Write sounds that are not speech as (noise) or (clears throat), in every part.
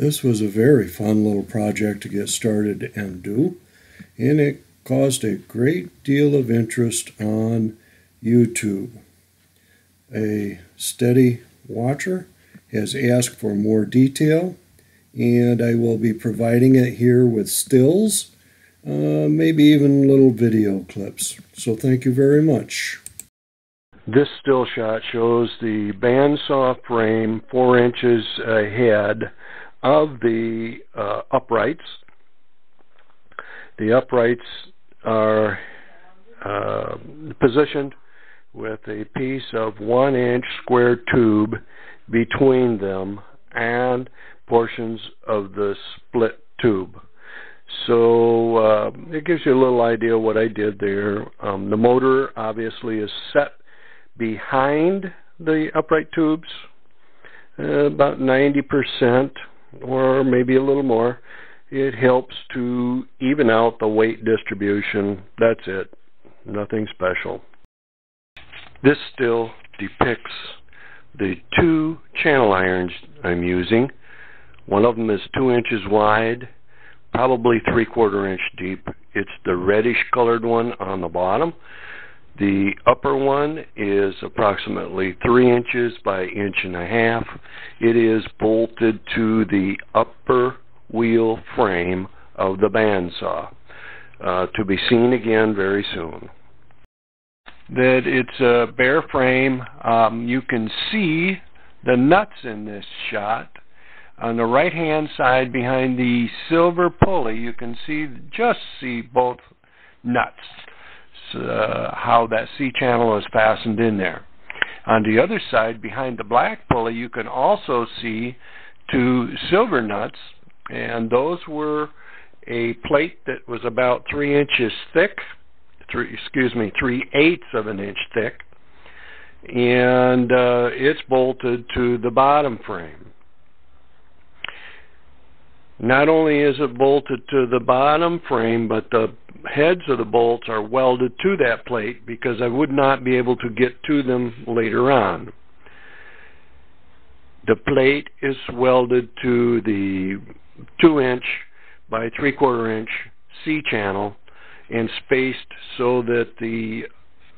This was a very fun little project to get started and do, and it caused a great deal of interest on YouTube. A steady watcher has asked for more detail, and I will be providing it here with stills, uh, maybe even little video clips. So thank you very much. This still shot shows the bandsaw frame four inches ahead of the uh, uprights. The uprights are uh, positioned with a piece of one inch square tube between them and portions of the split tube. So uh, it gives you a little idea what I did there. Um, the motor obviously is set behind the upright tubes, uh, about 90% or maybe a little more. It helps to even out the weight distribution. That's it. Nothing special. This still depicts the two channel irons I'm using. One of them is two inches wide, probably three quarter inch deep. It's the reddish colored one on the bottom. The upper one is approximately three inches by inch and a half. It is bolted to the upper wheel frame of the bandsaw uh, to be seen again very soon. That it's a bare frame. Um, you can see the nuts in this shot. On the right hand side behind the silver pulley you can see just see both nuts uh, how that C channel is fastened in there. On the other side, behind the black pulley, you can also see two silver nuts, and those were a plate that was about three inches thick, three, excuse me, three eighths of an inch thick, and uh, it's bolted to the bottom frame. Not only is it bolted to the bottom frame, but the heads of the bolts are welded to that plate because I would not be able to get to them later on. The plate is welded to the 2 inch by 3 quarter inch C channel and spaced so that the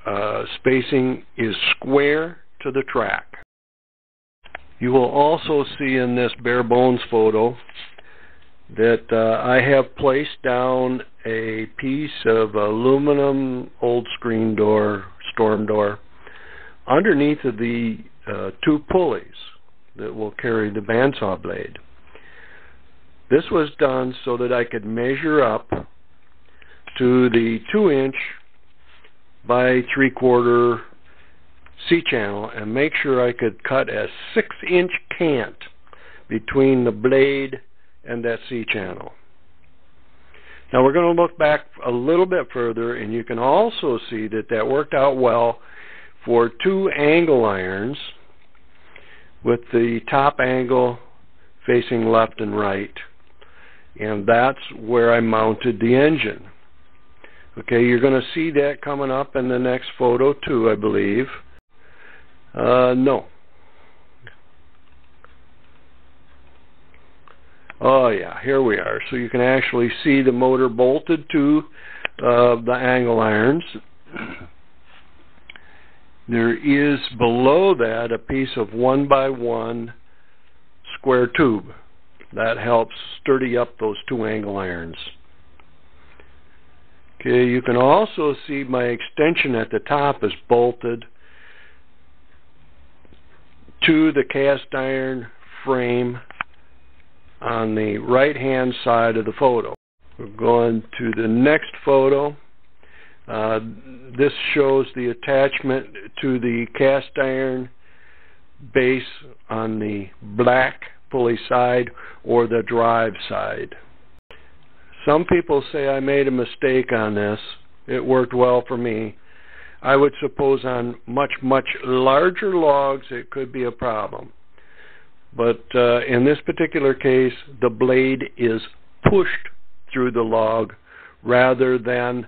uh, spacing is square to the track. You will also see in this bare bones photo that uh, I have placed down a piece of aluminum old screen door, storm door, underneath of the uh, two pulleys that will carry the bandsaw blade. This was done so that I could measure up to the 2 inch by 3 quarter C channel and make sure I could cut a 6 inch cant between the blade and that C channel. Now we're going to look back a little bit further and you can also see that that worked out well for two angle irons with the top angle facing left and right and that's where I mounted the engine. Okay, you're going to see that coming up in the next photo too, I believe. Uh, no, Oh yeah, here we are. So you can actually see the motor bolted to uh, the angle irons. There is below that a piece of one by one square tube. That helps sturdy up those two angle irons. Okay, you can also see my extension at the top is bolted to the cast iron frame on the right hand side of the photo. We're going to the next photo. Uh, this shows the attachment to the cast iron base on the black pulley side or the drive side. Some people say I made a mistake on this. It worked well for me. I would suppose on much, much larger logs it could be a problem. But uh, in this particular case, the blade is pushed through the log rather than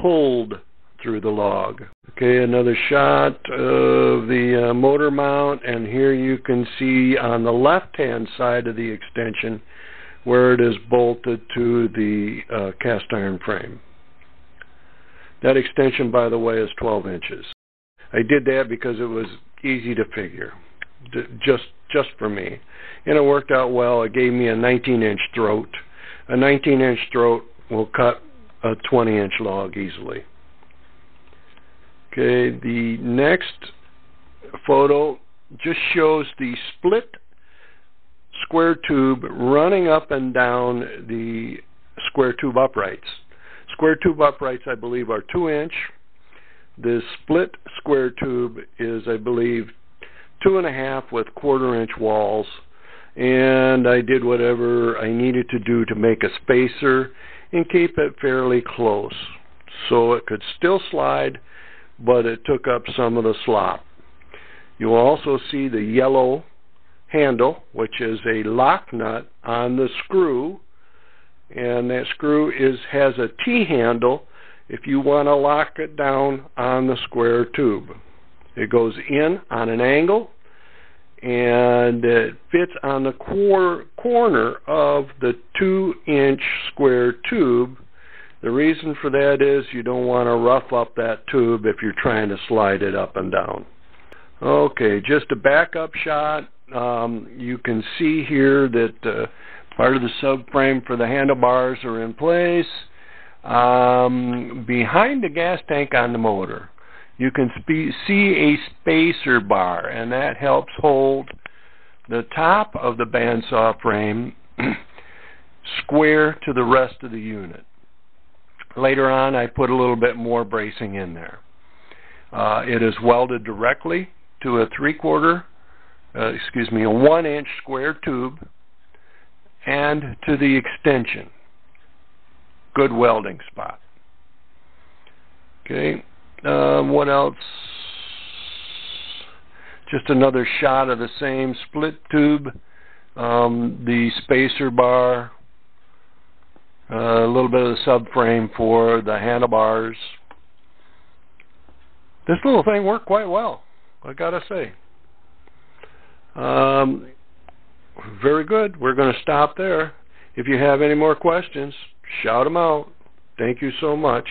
pulled through the log. Okay, another shot of the uh, motor mount, and here you can see on the left-hand side of the extension where it is bolted to the uh, cast iron frame. That extension, by the way, is 12 inches. I did that because it was easy to figure, just just for me, and it worked out well. It gave me a 19-inch throat. A 19-inch throat will cut a 20-inch log easily. Okay, the next photo just shows the split square tube running up and down the square tube uprights. Square tube uprights, I believe, are 2 inch. The split square tube is, I believe, two and a half with quarter inch walls. And I did whatever I needed to do to make a spacer and keep it fairly close so it could still slide but it took up some of the slop. You'll also see the yellow handle, which is a lock nut on the screw, and that screw is has a T handle if you want to lock it down on the square tube. It goes in on an angle and it fits on the cor corner of the two inch square tube the reason for that is you don't want to rough up that tube if you're trying to slide it up and down. Okay, just a backup shot. Um, you can see here that uh, part of the subframe for the handlebars are in place. Um, behind the gas tank on the motor, you can see a spacer bar, and that helps hold the top of the bandsaw frame (clears throat) square to the rest of the unit. Later on, I put a little bit more bracing in there. Uh, it is welded directly to a three-quarter, uh, excuse me, a one-inch square tube and to the extension. Good welding spot. Okay, um, what else? Just another shot of the same split tube, um, the spacer bar, a little bit of the subframe for the handlebars. This little thing worked quite well, I gotta say. Um, very good. We're going to stop there. If you have any more questions, shout them out. Thank you so much.